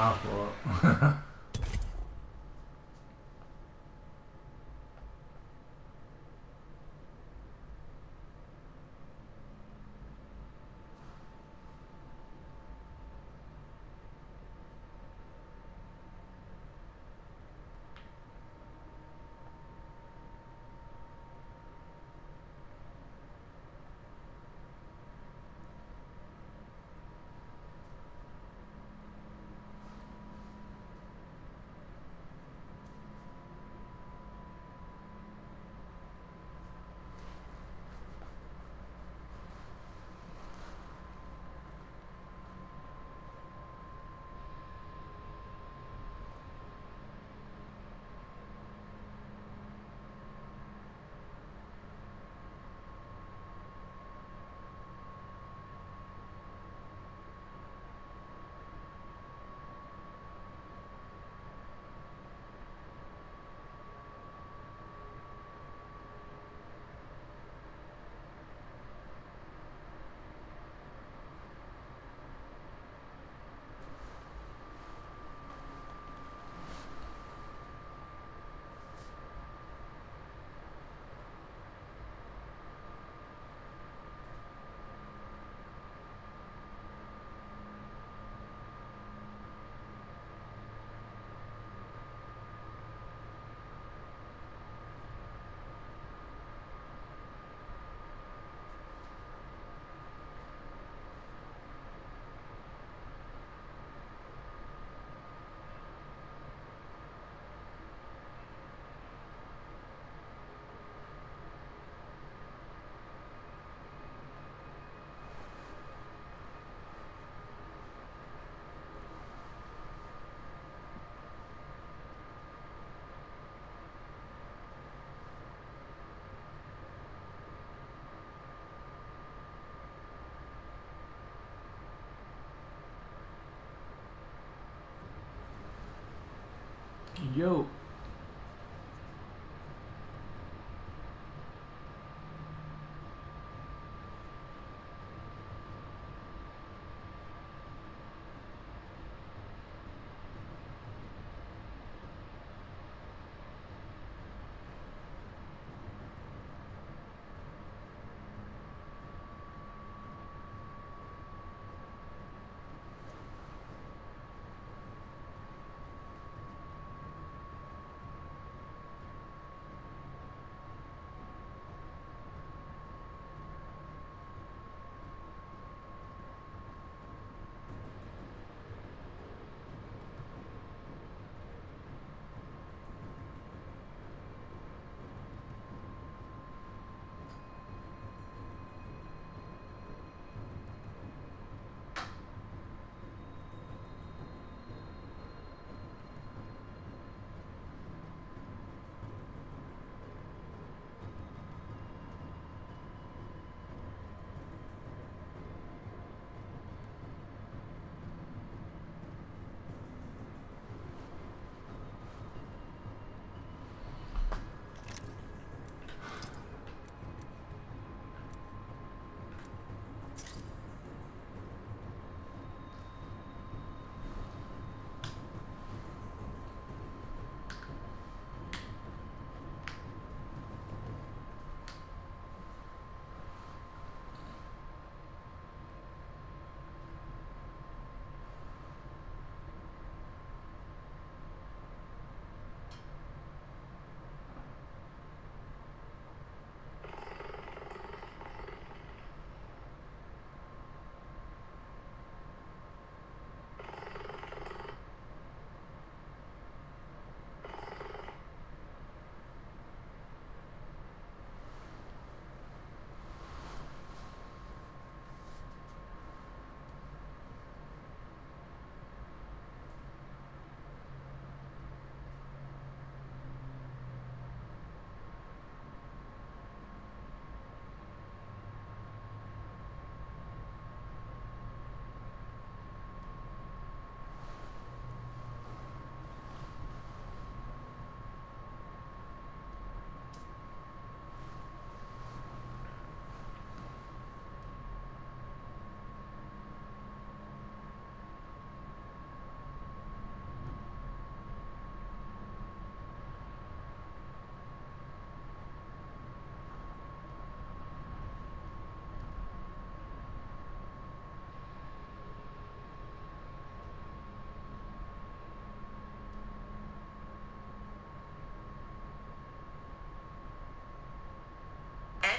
awful. Yo.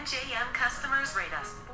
NJM customers rate us.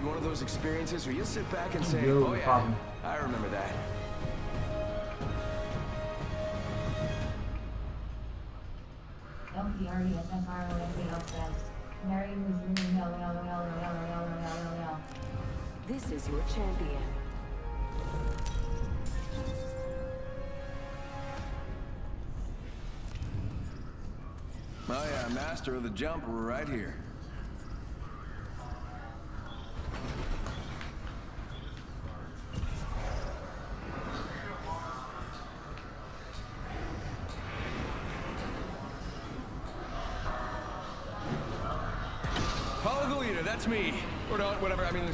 be one of those experiences where you'll sit back and say, oh yeah, problem. I remember that. This is your champion. Oh yeah, master of the jump, we're right here.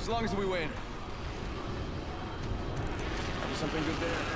As long as we win. That was something good there.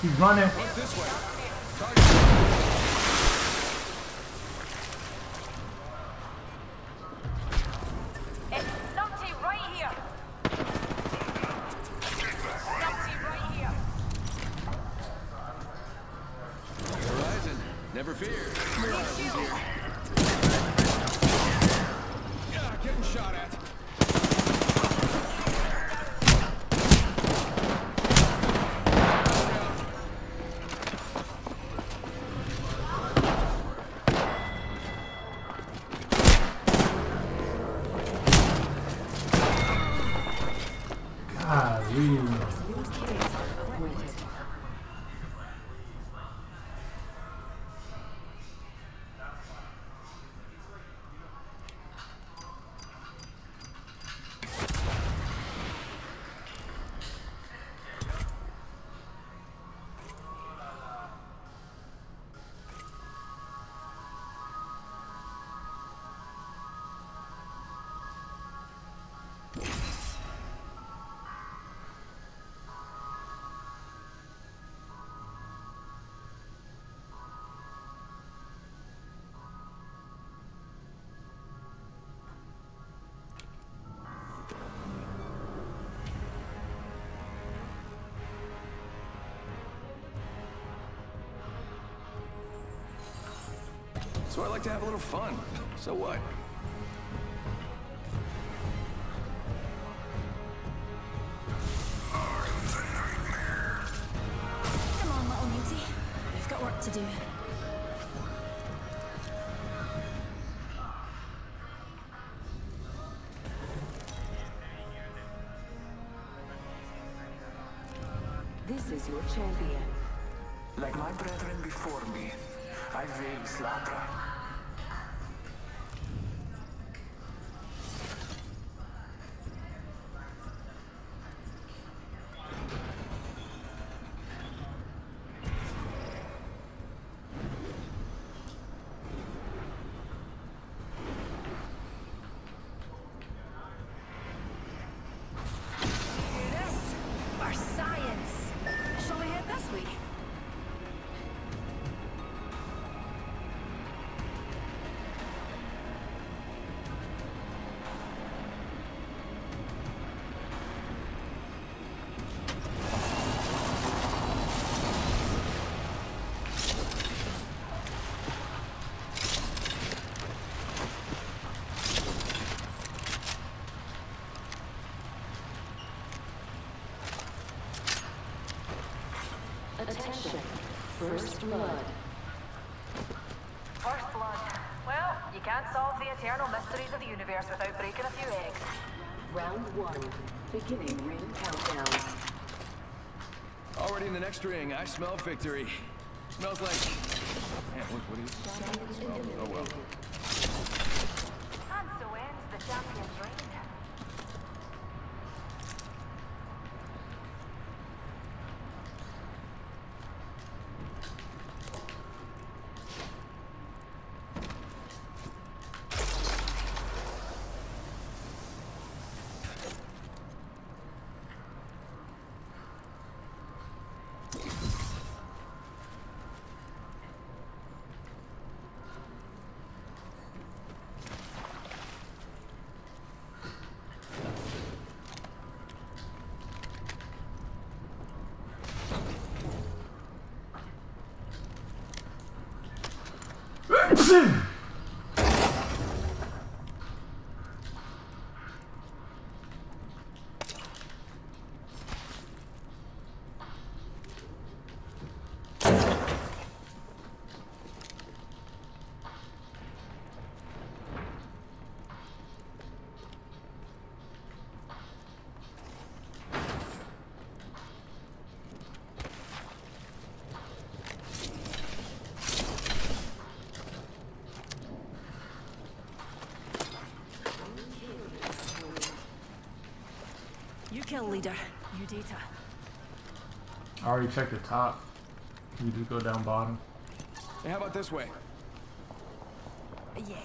He's running. So I like to have a little fun. So what? Come on, little Mutie. We've got work to do. This is your champion. Like my brethren before me, I veil Slatra. First blood. First blood. Well, you can't solve the eternal mysteries of the universe without breaking a few eggs. Round one. Beginning ring countdown. Already in the next ring, I smell victory. Smells like. Man, what, what is it? Smell? Oh well. And so ends the champion's reign. You kill leader. You data. I already checked the top. You just go down bottom. Hey, how about this way? Yeah.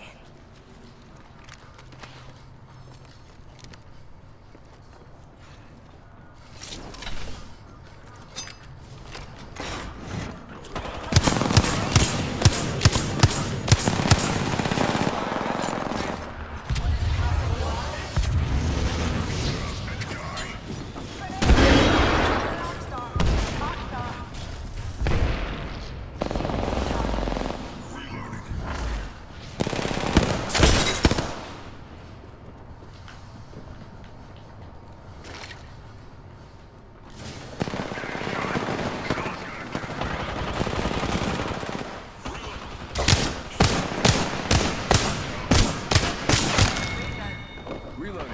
Reloading.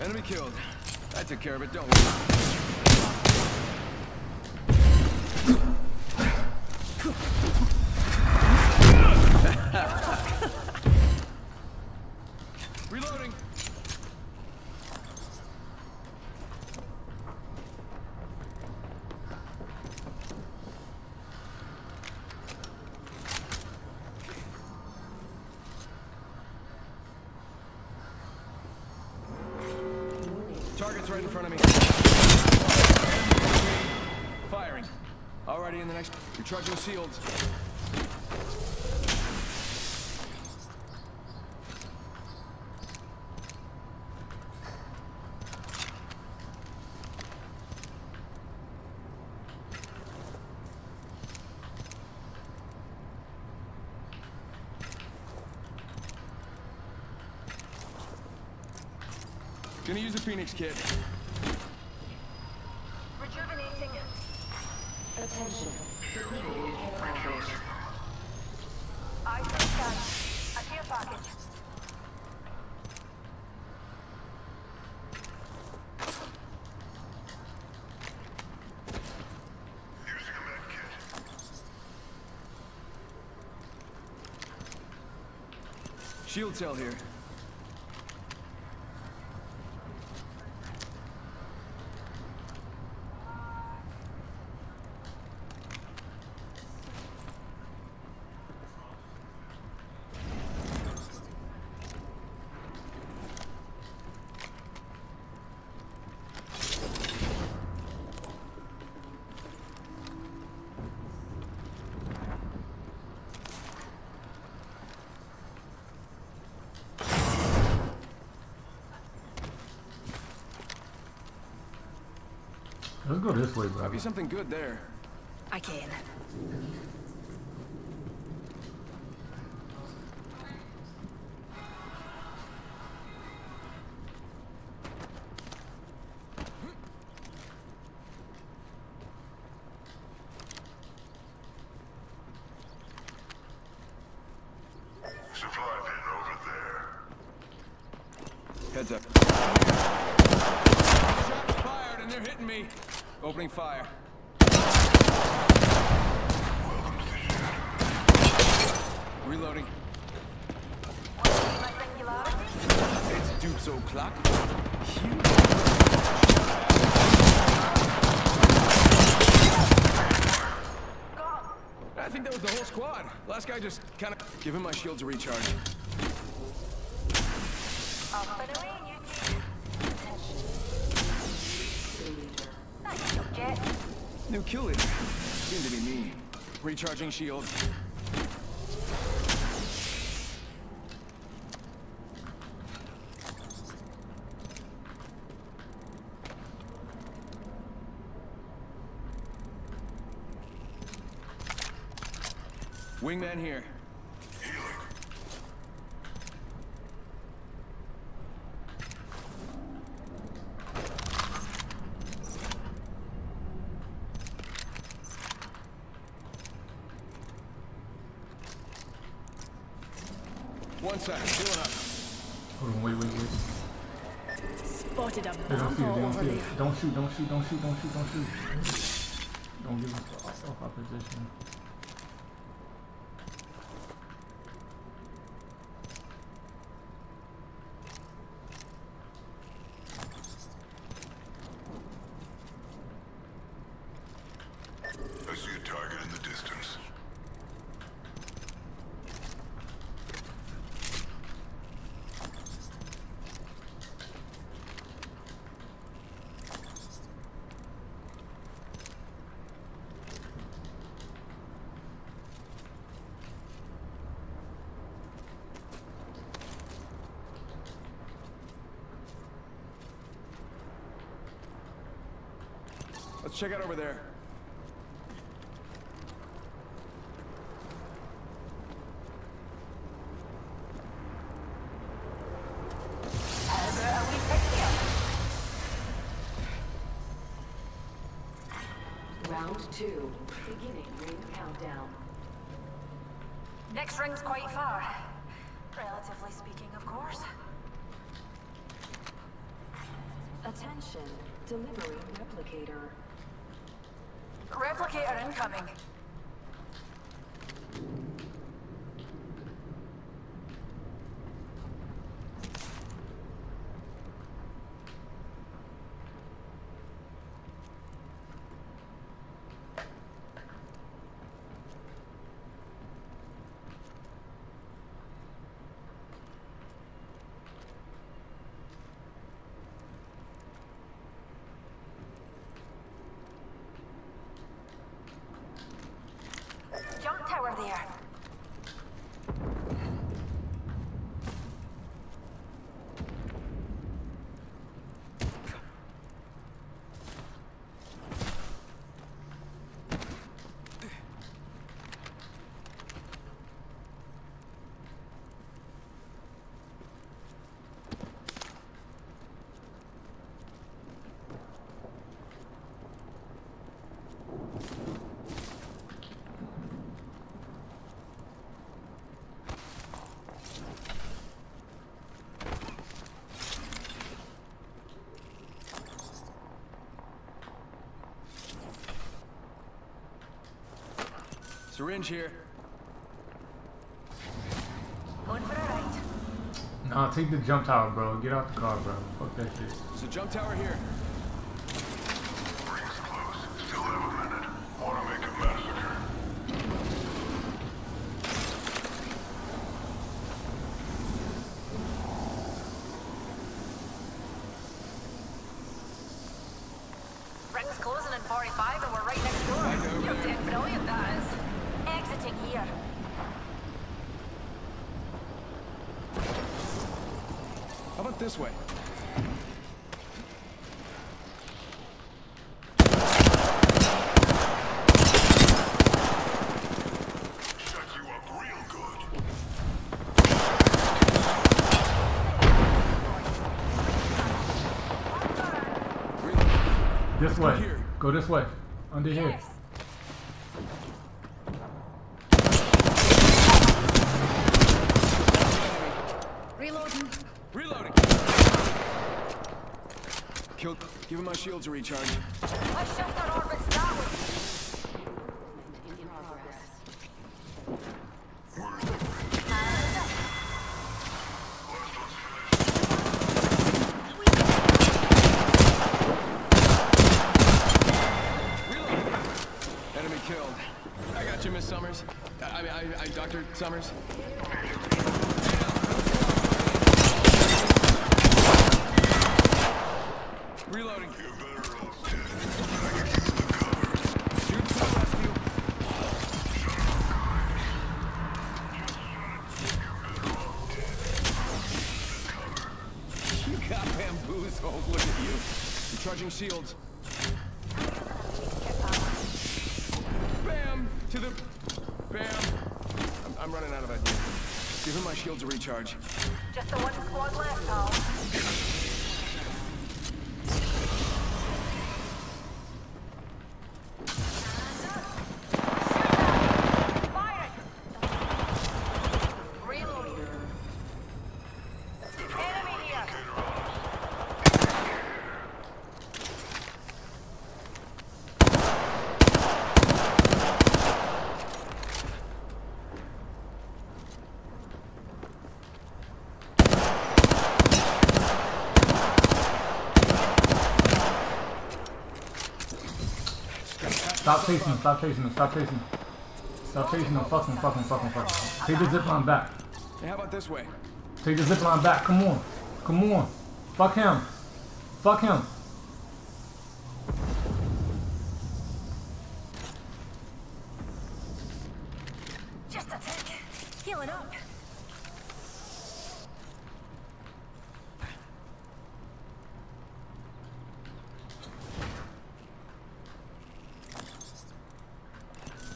Enemy killed. I took care of it, don't worry. Reloading. Target's right in front of me. Firing. Already in the next. Recharging shields. Gonna use a Phoenix kit. Rejuvenating. Attention. I say scan. A care package. Shield cell here. Let's go this way, bro. Might be something good there. I can. Supply bin over there. Heads up. Shots fired and they're hitting me. Opening fire. To. Reloading. It's Duke's o'clock. I think that was the whole squad. Last guy just kind of give him my shields a recharge. Up and away, New kill leader. Seemed to be me. Recharging shield. Wingman here. One side, up. Hold on, wait, wait, wait. Spotted a They don't see bumper don't over there. Don't shoot, don't shoot, don't shoot, don't shoot, don't shoot. Don't give us off Let's check out over there. How about a wee pick me up? Round two. Beginning ring countdown. Next ring's quite far. Relatively speaking, of course. Attention. Delivering replicator. Incoming. Jump tower there. Syringe here. Going for a ride. Uh, take the jump tower, bro. Get out the car, bro. Fuck that shit. There's a jump tower here. Rings close. Still have a minute. Want to make a massacre? Ring's closing in 45 and we're right next door. Back over You're there. doing brilliant, that is. Exiting here. How about this way? Shut you up real good. This way. here. Go this way. Under here. Reloading. Reloading. Kill. Give him my shields a recharge. Recharge. Just the one squad left, pal. Fire it! Reloading. Enemy here! Stop chasing him. Stop chasing him. Stop chasing him. Stop chasing him. Fucking, fucking, fucking, fucking. Take the zip line back. Hey, how about this way? Take the zip line back. Come on. Come on. Fuck him. Fuck him. Just a tick. Healing up.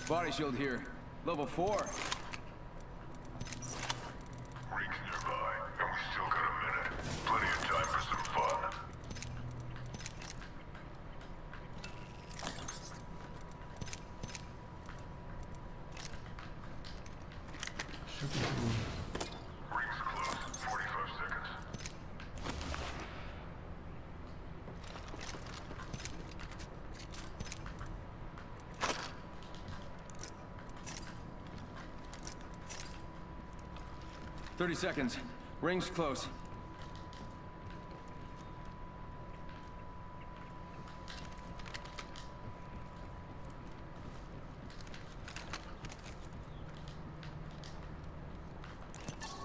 Body shield here. Level 30 seconds. Ring's close.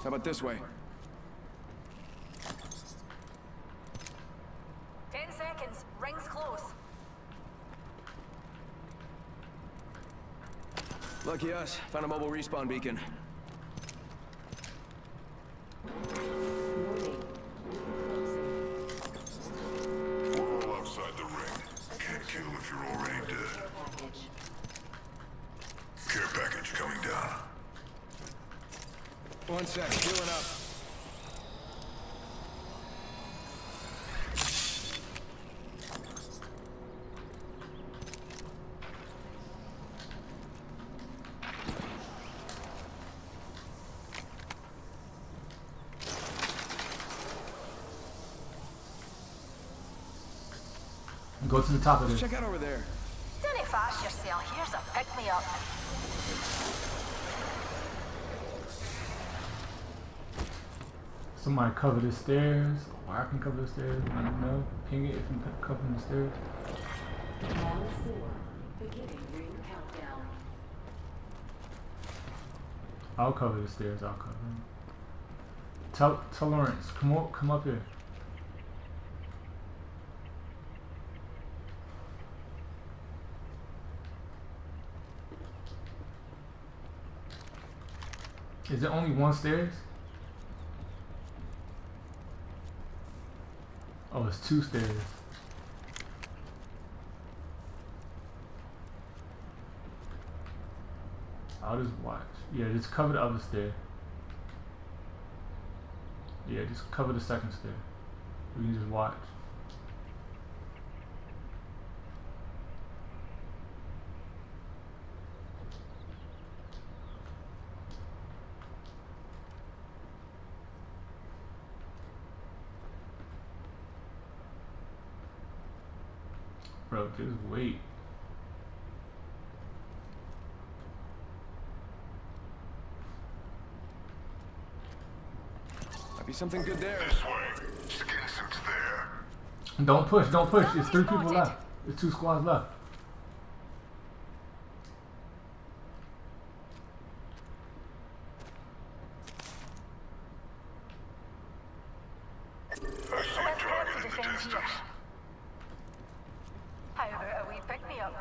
How about this way? Ten seconds. Ring's close. Lucky us. Found a mobile respawn beacon. One sec. Healing up. Go to the top of this. Check out over there. Don't fast yourself. Here's a pick me up. Somebody cover the stairs. Or I can cover the stairs. I don't know. Ping it if I'm covering the stairs. Four. Beginning countdown. I'll cover the stairs. I'll cover them. Tell, tell Lawrence, come up, come up here. Is there only one stairs? Oh, it's two stairs. I'll just watch. Yeah, just cover the other stair. Yeah, just cover the second stair. We can just watch. Bro, just wait. Might be something good there. This way. Skin suits there. Don't push, don't push. It's three people left. It's two squads left. I see a Let's target head in to the defend distance. here. How about a wee pick me up?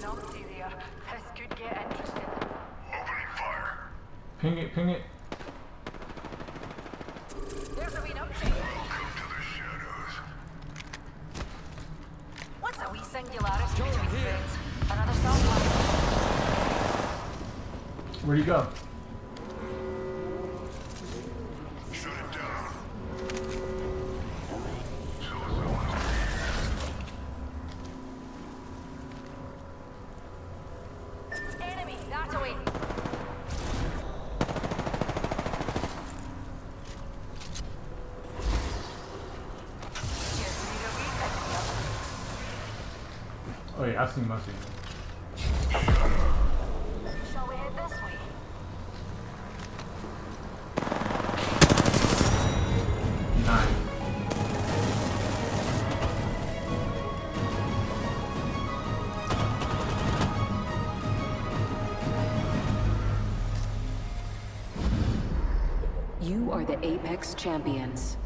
Naughty there. This could get interesting. Opening fire. Ping it, ping it. There's a wee nupty. Welcome to the shadows. What's a wee singularity Join between here. friends? Another someone. Where'd he go? Shut it down. Enemy, that away. Just need a wee pick me up. Oh yeah, I see Musty. Shall the Apex champions.